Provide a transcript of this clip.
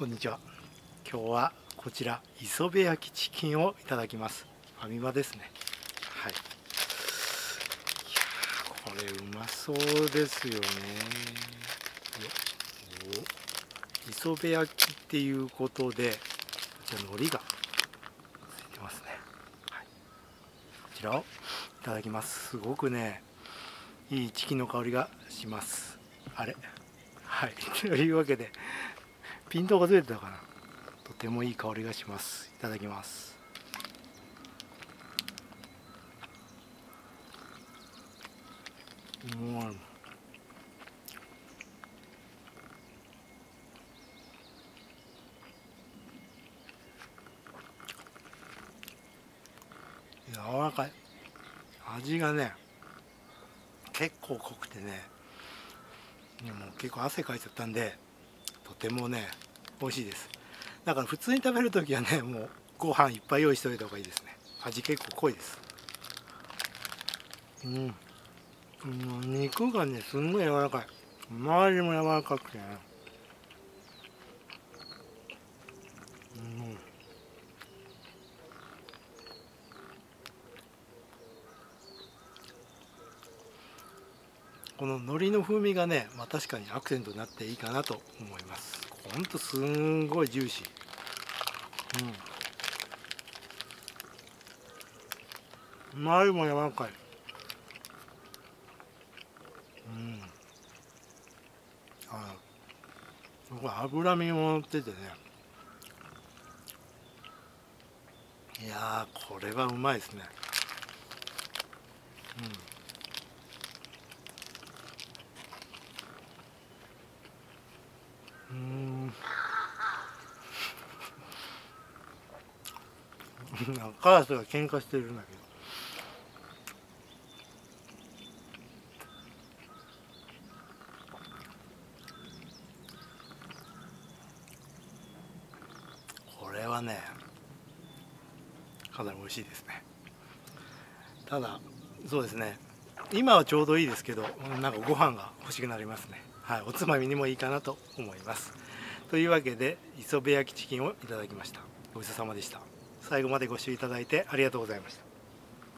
こんにちは。今日はこちら磯辺焼きチキンをいただきます。ファミマですね。はい。やこれうまそうですよね。磯辺焼きっていうことでこちら海苔がついてますね、はい、こちらをいただきます。すごくねいいチキンの香りがします。あれ。はい。というわけでピントがずれてたかな。とてもいい香りがします。いただきます。うん。柔らかい味がね結構濃くてねでも結構汗かいちゃったんでとてもね美味しいです。だから普通に食べる時はねもうご飯いっぱい用意しておいた方がいいですね。味結構濃いです。うん。肉がねすんごい柔らかい。周りも柔らかくてね。うん。この海苔の風味がね、まあ、確かにアクセントになっていいかなと思います。ほんとすんごいジューシー。うん。周りも柔らかい。うん。あこれ脂身も乗っててね。いやこれはうまいですね。うん。カラスが喧嘩してるんだけど。これはねかなり美味しいですね。ただそうですね。今はちょうどいいですけどなんかご飯が欲しくなりますね。はい、おつまみにもいいかなと思います。というわけで磯辺焼きチキンをいただきました。ごちそうさまでした。最後までご視聴いただいてありがとうございました。